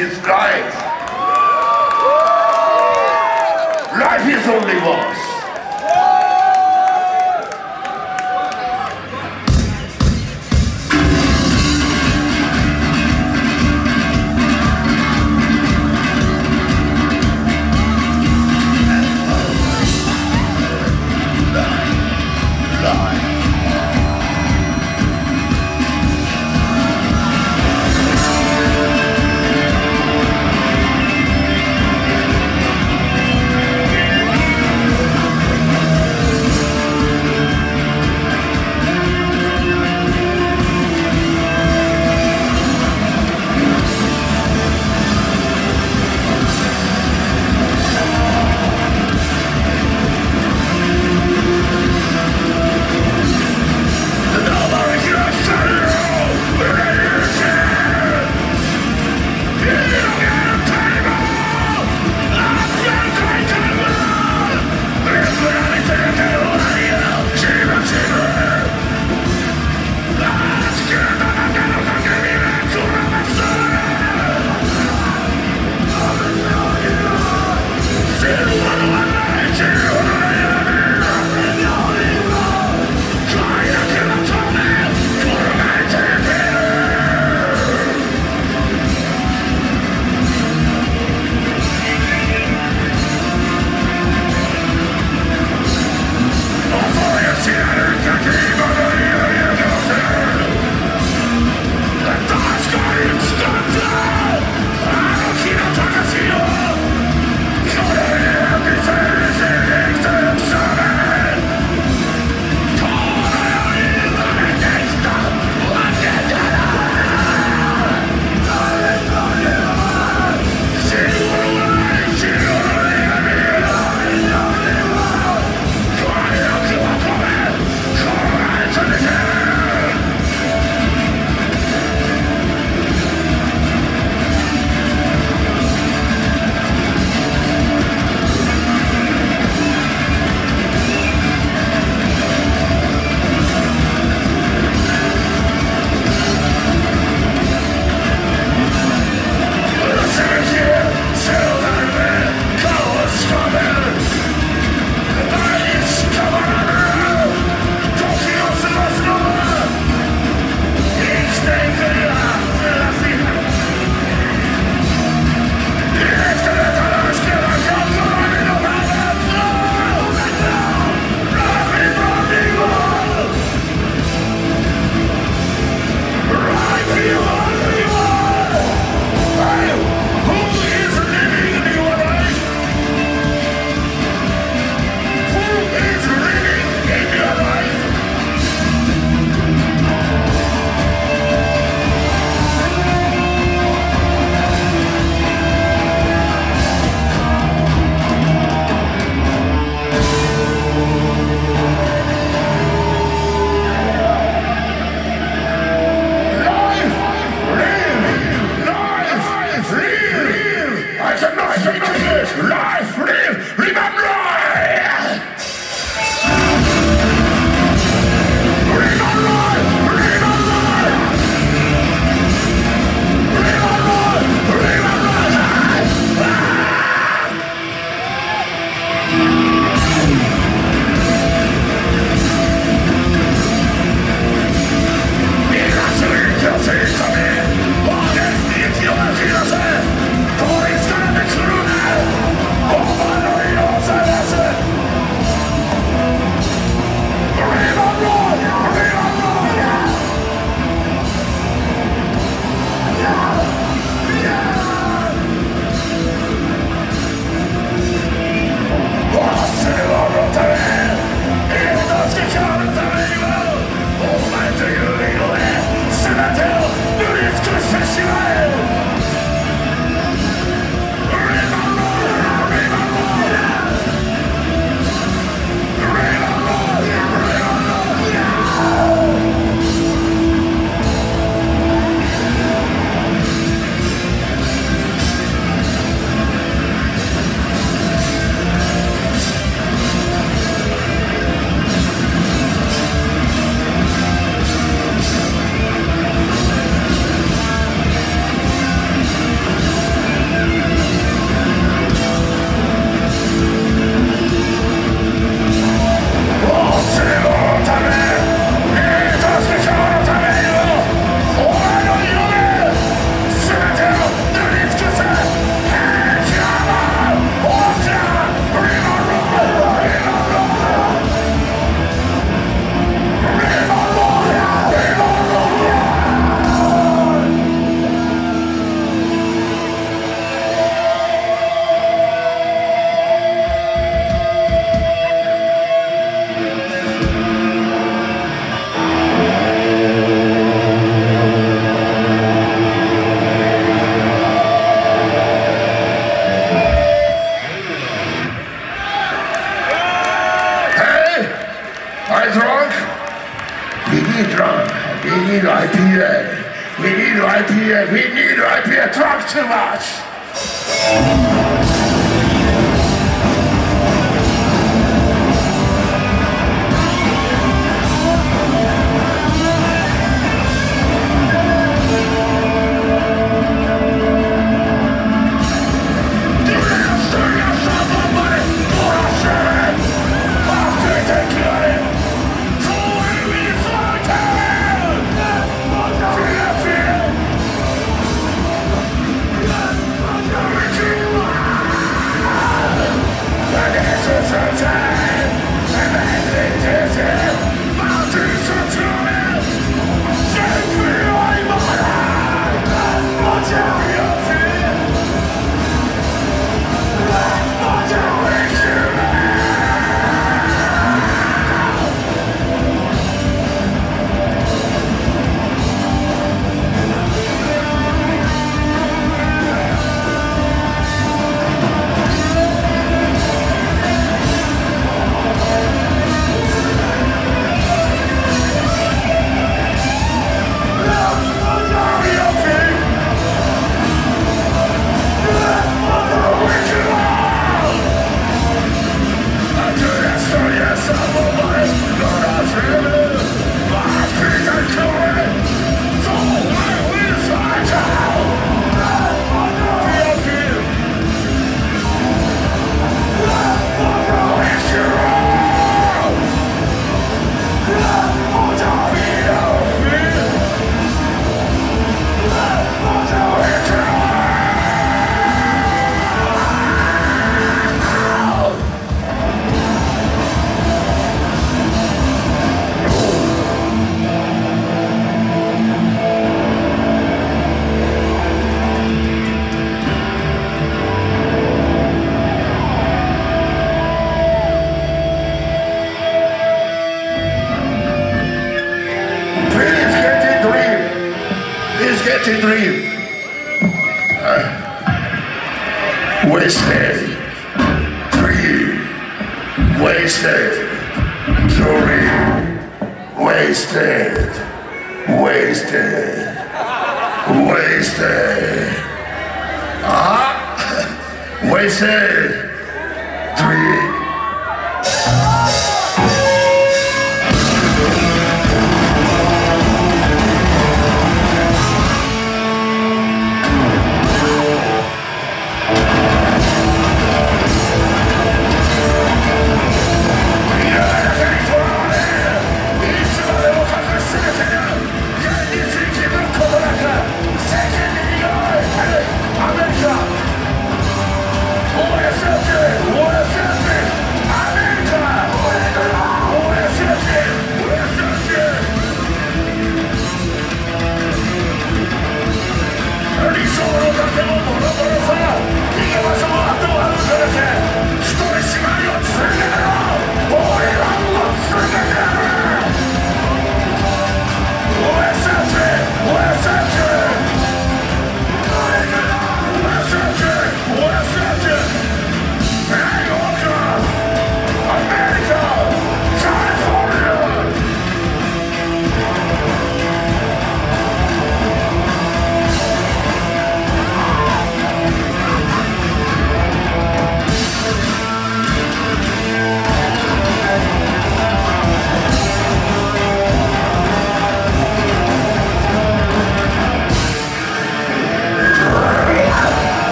is life. Life is only once.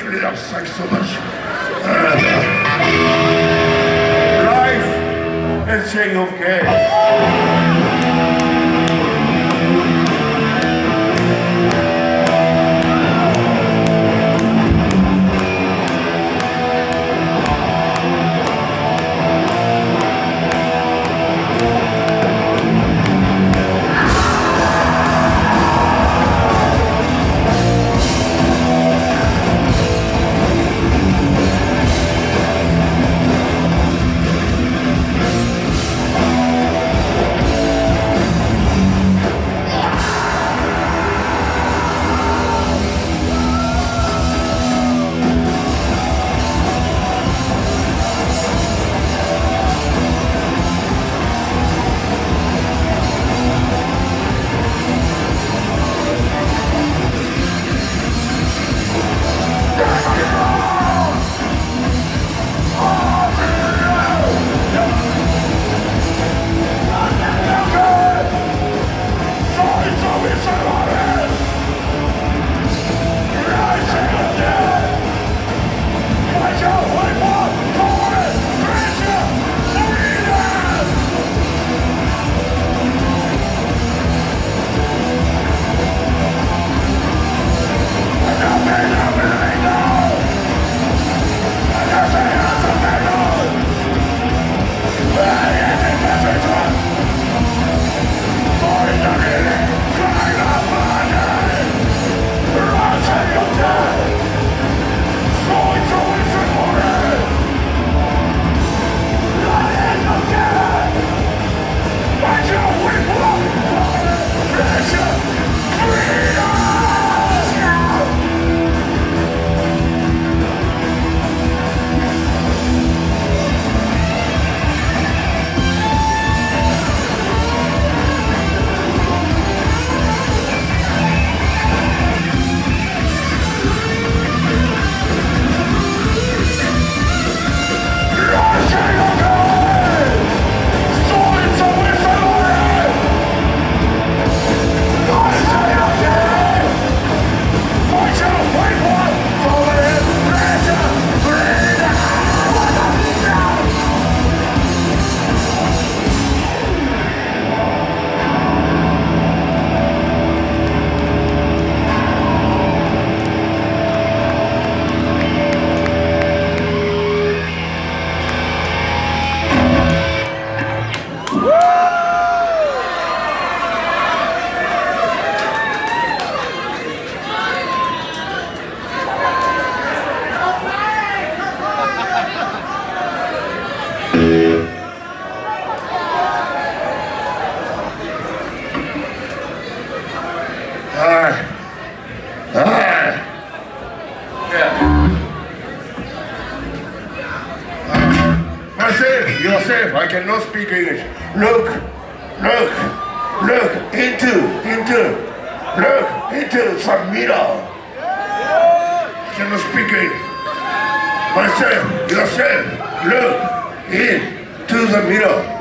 Very clear up. Thanks so much. Life is saying okay. Ah. I cannot speak English. Look, look, look into, into, look into some mirror. I cannot speak English. Myself, yourself, look into the mirror.